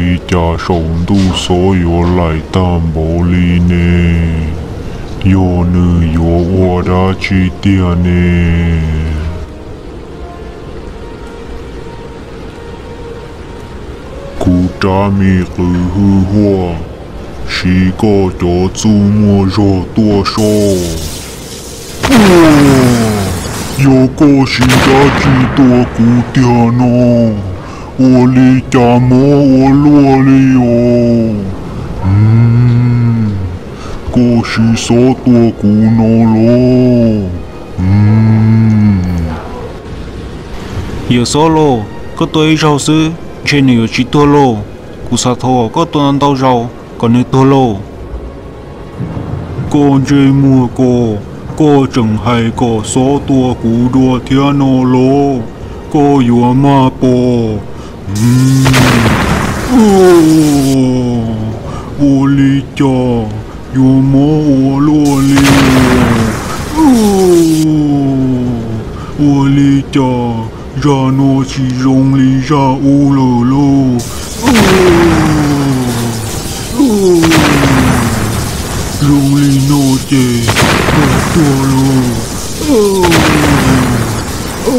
我离家上都所有来当玻璃呢，有呢有我的起点呢。古达米 oli chamo olu oli o cô sư tua cụ nô lô hiểu số lô có tôi rau sư trên này chỉ tua lô cụ sa thô có tôi ăn đau rau còn nơi tua lô cô chơi mua cô cô chẳng hay có số tua cụ đua thiên nô lô cô yua po. Ừm. Ồ, ô lý cha, yếu mà ô lô lý. Ồ, ô lý cha, ra nó chỉ rong lý ra ô lô lô. Ồ, ồ, rong lý nó chê, có tua lô. Ồ, ồ,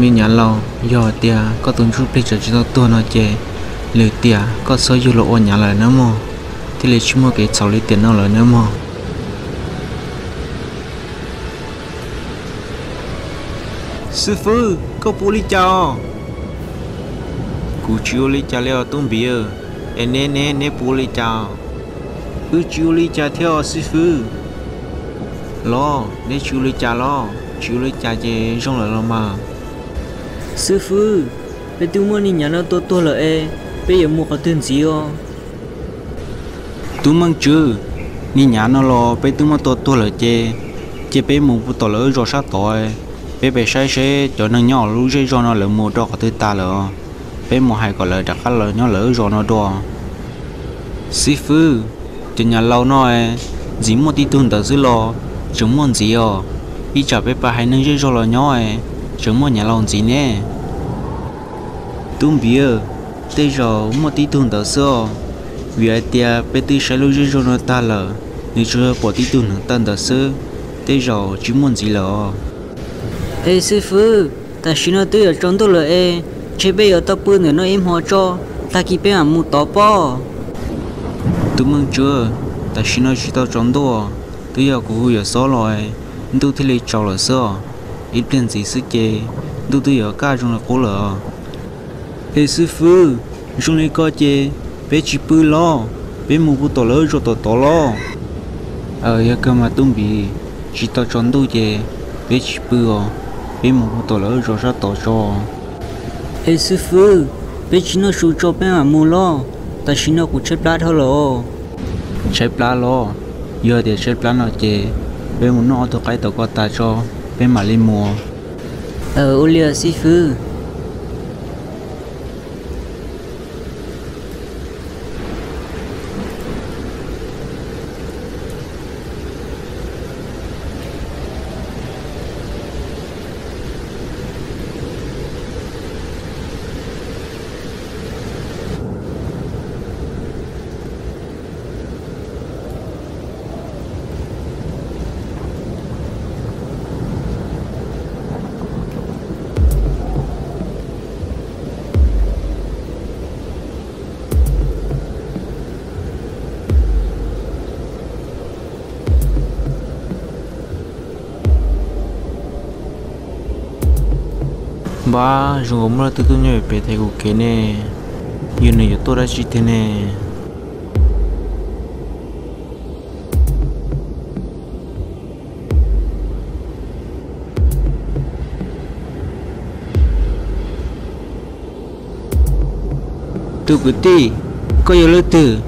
mình nhắn lo giờ tia có tuần chút bây giờ cho tôi nó chè lừa tia có số dư lộ nhà lại nữa mà thì lấy chúng cái sáu lấy tiền nó lại nữa mà sư phụ có bố lý chào. Cú chiếu lý chào leo tung bia em nè nè nè bố lý chào. Cứ chiếu lý chào theo sư phụ lo nè chiếu lý chào lo. Chiếu lý chào chè trong lại lo mà sư phụ bây tôi mua đi nhà nó to to là e bây giờ mua có tiền gì ô tu mang chứ nhìn nhà nó lo bé tu mua to to là chê. Chê bé mua bút to lỡ rồi sát tội. Bé bé sai sẽ cho nó nhỏ lú dây cho nó lỡ mua đó có thứ ta lỡ. Bé mua hai có lỡ đặt khách lỡ nhỏ lỡ rồi nó đó. Sư phụ cho nhà lâu nó e chỉ mua tí tuần tới sư lo chúng muốn gì à ý chả bé bà hai nâng dây rồi lỡ nhỏ e chúng muốn nhà lòng gì nè tuần bia tây giờ mua tí tuần tới sư vì ai tia bé tư sẽ lưu giữ nó ta lờ nếu chưa bỏ tí tuần tân đó sư tây giờ chúng muốn gì lờ ê sư phụ ta xin nó tôi ở trong tôi lờ ê chế bây giờ tao bươn nữa nó em họ cho ta kịp bé mà mua tỏ po tôi mừng chưa ta xin nó chỉ tao trong tôi tôi giờ cũng giờ số rồi tôi thấy lấy cháu là sao ít tiền gì sức chê tôi tôi giờ cả trong là cố lỡ ê sư phụ trong này có chê bé chỉ bự lo bé mua bút tỏ lỡ rồi tỏ tỏ lo giờ cơ mà tung bị chỉ tao trong tôi chê bé chỉ bự bé mua bút tỏ lỡ sao tỏ cho ê sư phụ bé chỉ nó số cho bé mà mua lo ta xin nó cũng chết đát thôi lo giờ thì trái plá nó chê bé muốn nó thôi cái tao có ta cho bên mà lên mùa ở ờ, ô lia ba dùng ống là từ từ nhảy về thầy của kế nè như này tôi đã chỉ thế nè từ cái ti có nhiều lỡ từ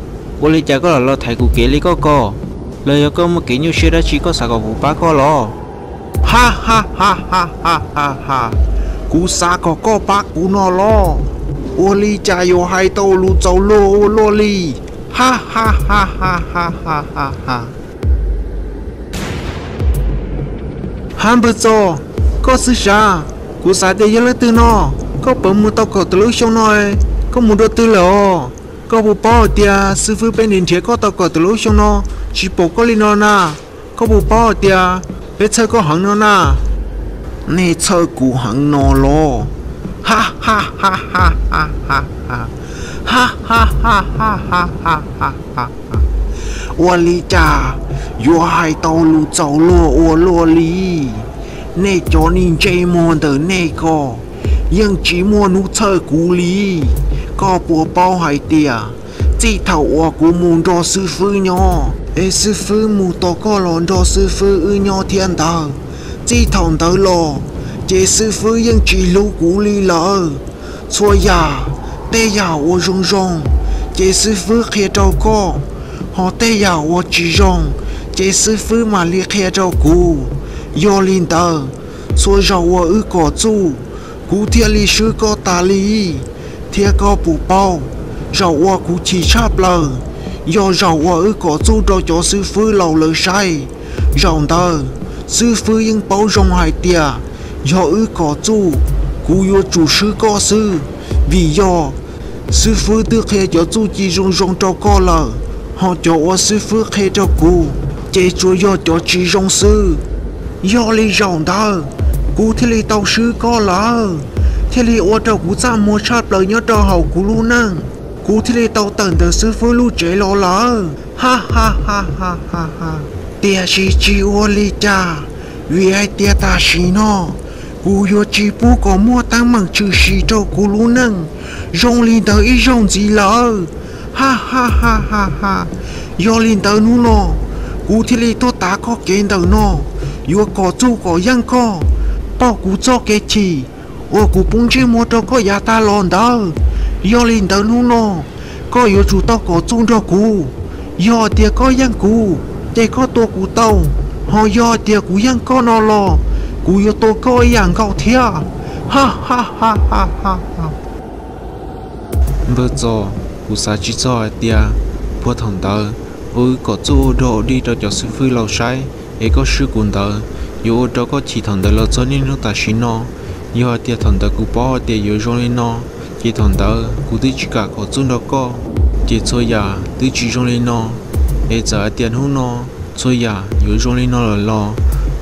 bố lý cha có là lo thầy của kế lấy có có lời có một cái như xe đã chỉ có sao có ba có lo ha ha ha ha ha ha ha cú sa có có bác, cú nó lo. Ô li cha yo hai tàu lu cháu lô ô lô li ha ha ha ha ha ha ha ha. Han bơ cho, có sư sa cú sa để yên lỡ từ nó có bấm mua tàu có từ lúc xong nói có mua đồ từ lỡ, có bộ bò tia. Sư phụ bên điện thế có tàu có từ lúc xong nó chỉ bộ có li nó na. Có bộ bò tia bé chơi có hẳn nó na. 你车古行诺咯，哈哈哈哈哈哈哈，哈哈哈哈哈哈哈哈。我哩家，我还道路走路我落哩，你叫你这么的那个，用寂寞路车古哩，个不包海的啊。chỉ thầu ở của môn đo sư phu nhỏ, ê sư phu mù tỏ có lòn đo sư phu ư nhỏ thiên đàng chỉ thằng tới lò. Chế sư phụ yên chỉ lưu cũ ly lỡ. Xua già, tê già ô rong rong. Chế sư phụ khía trâu co. Họ tê già ô chỉ rong. Chế sư phụ mà ly khía trâu cú yo lin tờ, xua già ô ư cỏ chu. Cú thiê ly sư có ta ly thiê có bù bao. Già ô cú chỉ chắp lờ. Yo già ô ư cỏ chu cho cho sư phụ lầu lỡ sai. Rồng tờ sư phụ yên bao rong hải tia do ư có chú cú yo chủ sư có sư. Vì do, sư phụ tư khe cho chú chỉ rong rong cho có lờ, họ cho ô sư phụ khe cho cú chế chúa yo cho chỉ rong sư. Do lý rong tờ cú thì lý tàu sư có lờ thì lý ô cho cú ra mua sát lời nhớ cho hậu cú lu năng cú thì lý tàu tận tờ sư phụ lu chế lò lờ. Ha ha ha ha ha ha tia chi chi ô li cha, vì ai tia ta xí nó cú yo chi pu có mua tăng bằng chữ xí trâu cú lu năng rong li tờ ý rong gì lờ ha ha ha ha ha. Yo li tờ nu nó cú thì li tô tá có kiến tờ nó yo có chú có yang có. Bao cú cho cái chi ô cú bung chi mua cho có ya ta lon đó yo li tới nu nó có yo chú tao có chung cho cú. Yo tiệt có yang cú để có tô cú tao họ do tiệt cú yang có nó lo cú yếu tô có yang gạo thia ha ha ha ha ha ha. Bơ cho cú sa chỉ cho tia bữa thằng tờ ôi ừ, có chú đồ đi cho cho sư phụ lâu sai, ấy có sư cuốn tờ yo đó có chỉ thằng tờ lo cho nên nó ta xin nó yo tia thằng tờ cú bỏ tia yo rong lên nó chỉ thằng tờ cú tự chỉ cả có chú đó có. Chỉ cho ya tự chỉ rong lên nó ấy giờ tiền hú nó cho ya yo rong lên nó lo.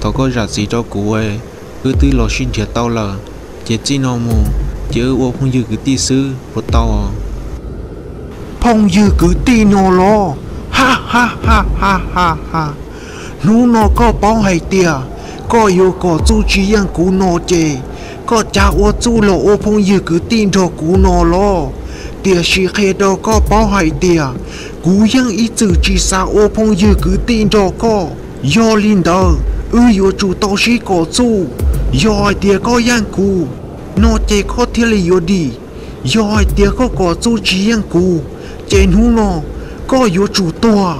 Tao có ra gì cho cú ấy cứ tự lo xin thiệt tao là chết chi nó mù. Chứ ô không dư cứ tí sư của tao à. Phong dư cứ ti nó lo. Ha ha ha ha ha ha. Nú nó có bao hay tia. Có yêu, có chú chi yang cú nó chê. Có cha ô chú lo ô phong dư cứ tin cho cú nó lo tia shi khe đó có bao hại tia. Cú yang ý chữ chỉ sa ô phong dư cứ tin đó có yo linh đờ, ư yo chủ tao chỉ có chu. Yo tia có yang cú. Nó chế có thiên lý yo đi. Yo tia có có chu chỉ yang cú. Trên hú nó có yo chủ tao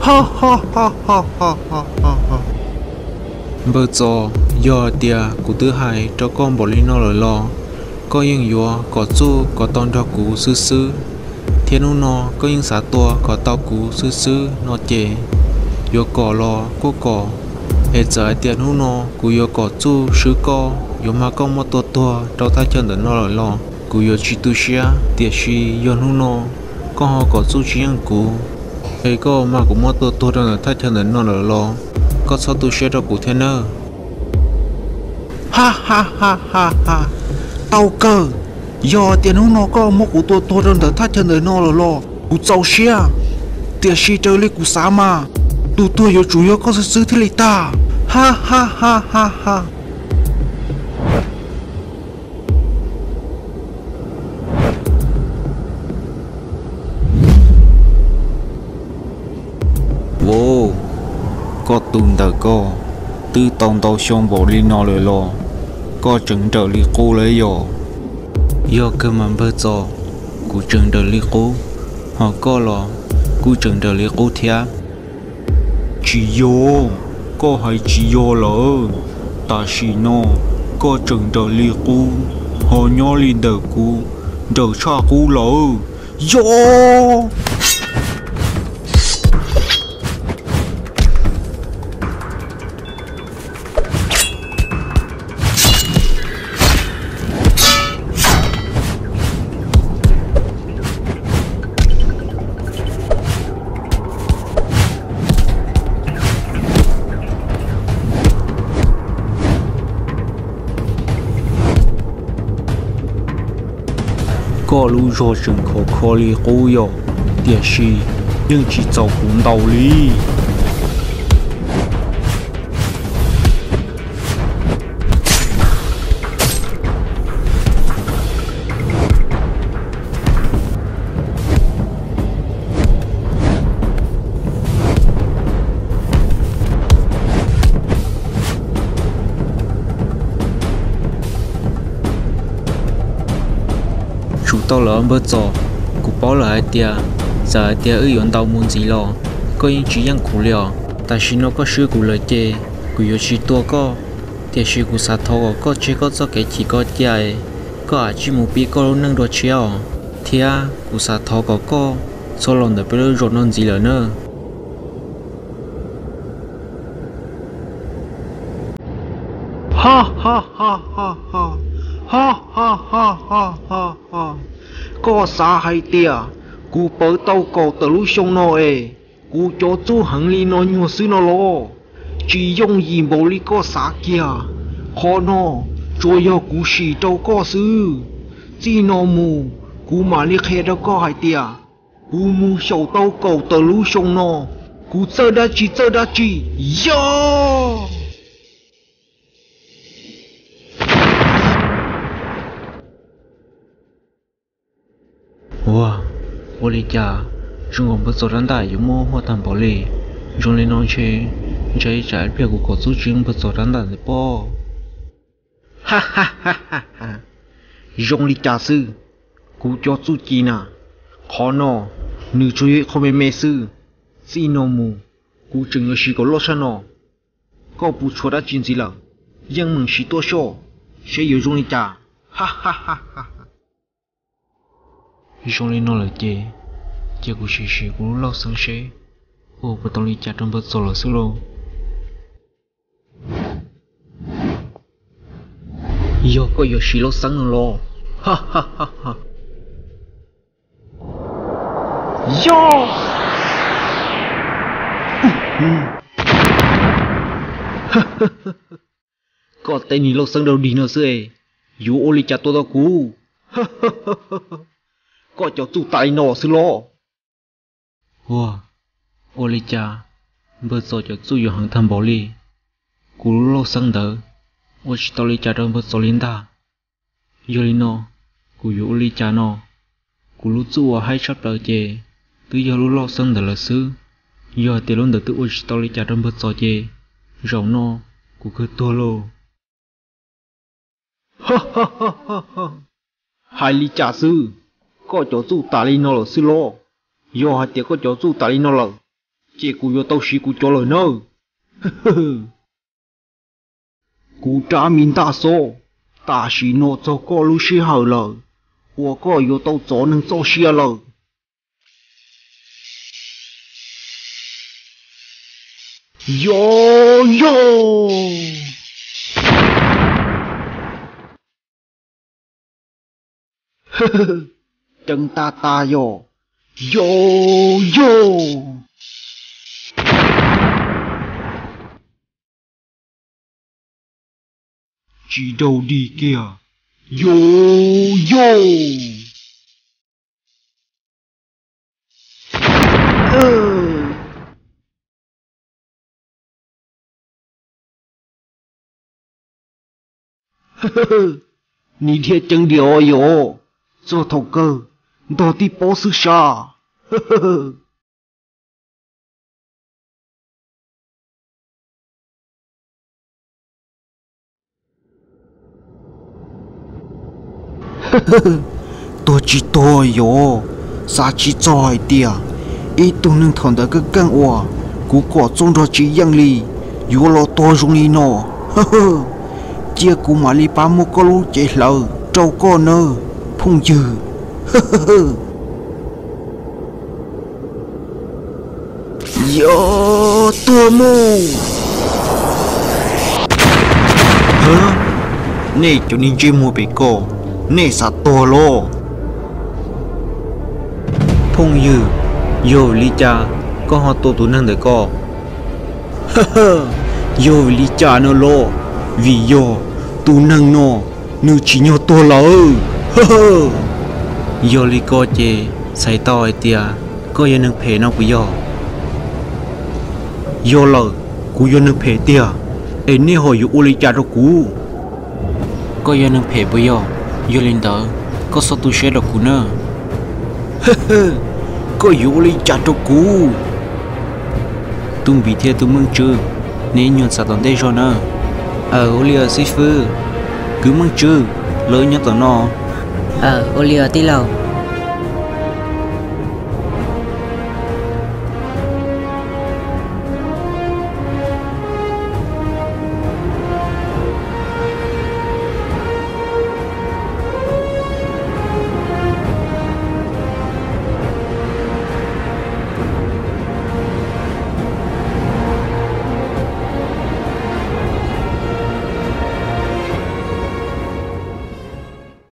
ha ha ha ha ha ha ha ha, bơ cho yo tia cú thứ hai cho con bỏ lên nó lời lo có yên yua có chu, có ton cho cú sư sư thiên u nó có yên xá tua, có tao cú sư sư nó chê yo cỏ lò cô cỏ. Hệ giờ tiền u nó cú yua cỏ chu sư co. Yua mà con một tua tua, trâu thay chân đến nó lò lò. Cú yo chi tu xia, tiệt chi yua u nó con họ có chu chi ăn cú hệ co mà cũng một tua tua trâu thay chân đến nó lò lò. Có sao tu xia cho cú thế nữa ha ha ha ha ha tàu cờ giờ tiền nó nó có một cụ tôi tôi đơn đỡ thắt chân đời nó là lo. Cụ cháu xia. Tiền xi chơi lấy cụ xá mà tụi tôi yếu chủ yếu có sự sư thế ta. Ha ha ha ha ha. Wow, có tuần tờ co. Tư tông tàu xong bỏ đi nó lời lo có chứng trợ lý cô lấy yo yo cơ mà bơ cho cú chứng trợ lý cô, họ có lo cú chứng trợ lý cô thia. Chỉ yo, có hay chỉ yo lỡ? Ta chỉ nó có chứng trợ lý cô. Họ nhỏ lên đời cú đời cha cú lo yo! 个路上正可靠的好友，电视，引起走公道理。Tao là bớt giò cụ bảo là tia giờ tia ở yon tao muốn gì lo có những chuyện yang cụ liao ta chỉ nó có sự cụ lời chê cụ yêu chỉ tua có tia cụ sát thọ có chỉ có cho cái chỉ có tia ấy có chỉ một bi có lúc nâng đồ chiao thia cụ sát thọ có có số lần được bây giờ non gì 了 nữa ha ha ha ha ha ha ha ha ha ha có xa hay tia, cú bớ tàu cầu tờ lũ sông nó ê, cú cho chú hẳn li nó nhu sư nó lô chỉ dùng gì bố lý có xa kia, khó nó cho yo cú xì tàu có sư chỉ nó mù, cú mà lý khe đâu có hay tia, cú mù sầu tàu cầu tờ lũ sông nó cú chơi đã chỉ chơi đã chỉ yo wow bố lì cha chúng còn bất giờ đại yếu mô hoa tầm bố lì chúng lên non chê chơi trái bia của cổ chú chuyên bất giờ đại để bố ha ha ha ha ha. Dùng lý trả sư cú cho chú chi nà khó nọ nữ chú ý không mê mê sư si nô mù cú chừng ở xí có lô xa nọ có bù chua đã chín gì lợ nhưng mừng xí tua xô sẽ yếu dùng lì trả ha ha ha ha chúng lên nó là chê. Chê của xí xí cũng lâu sáng xế ô, bà tông lý cha trong bất giờ là sư lô yo, có yo xí lô sáng lô ha ha ha ha. Yo! Có tên nhìn lô sáng đầu đi nữa sư ấy yo ô lý cha tôi đó cú. Ha ha ha ha có cho tu tại nọ sư lo wow oli cha bơ so cho tu yo hàng tham bò li cú lo sang đỡ ôi tao li cha đâu bơ so liên ta yo li cú yo oli cha no cú lu tu hai shop đỡ chê. Tự yo lu lo sang là sư yo tiền luôn đỡ tự ôi tao li cha đâu bơ so chê. Rộng no cú cứ tua lô. Ha ha ha ha ha. Hai ly trà sư có chỗ chú tà lý nó là sư lo do hai tiệt có chỗ chú tà lý nó là chị cú yo tao xí cú cho lời nó cú trả mình ta số ta xí nó cho có lu xí hở có yo tao cho nâng cho xí lờ. Yo yo chân ta ta vô vô vô chỉ đâu đi kìa vô vô ừ. Hơ。 너 띠 버스샤. 흐흐흐. tôi chỉ tôi yo sa chỉ trời tia ý tôi nâng thằng đó cái căn ủa cú cỏ trong đó chỉ yang li yo lo tôi dùng đi nọ chia cú mà li pa mua có lúc trâu con nơ, phung dừa yo, tua mu hả? Nè cho nên chơi mua bị cô. Nè sa to lo phong dư, yo li cha, có họ tổ tụ năng để co yo li cha nó lo vì yo tu năng nó nữ chỉ nhau to lo yo li co chê sai to tia có nâng phê nó của yo yo lo cú yo nâng phê tia ấy nè hồi yo li cha rồi cú có yên nâng phê bữa yo yo lên đó có số tu xe được cú nữa có yo li cha rồi cú tung bị thiệt tung mừng chưa nên nhuận sa tận ờ, đây cho nữa ở ô liơ cứ mừng chưa lỡ nhớ tận nó Ờ, ở Olio